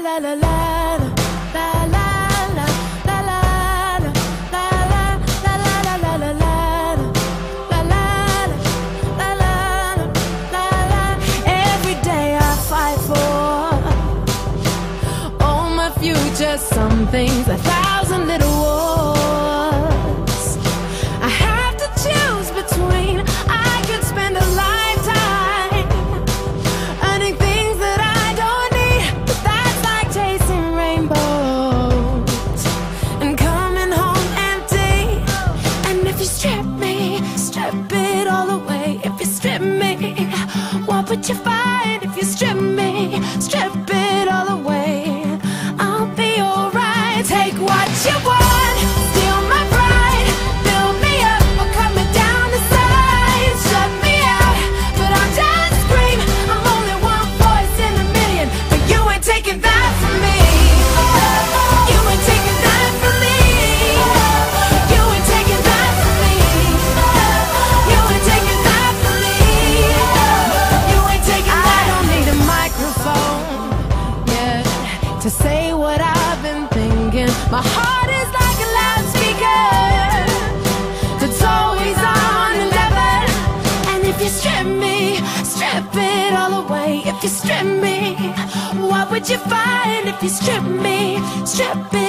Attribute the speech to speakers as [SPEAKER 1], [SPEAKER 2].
[SPEAKER 1] la la la la la la Just some things, a thousand little wars. All away. If you strip me, what would you find? If you strip me, strip it all away. I'll be alright. Take what you want, steal my pride, me up or cut me down to size. Shut me out, but I'll just scream. I'm only one voice in a million, but you ain't taking that from me. To say what I've been thinking. My heart is like a loudspeaker that's always on 11. And if you strip me, strip it all away. If you strip me, what would you find? If you strip me, strip it.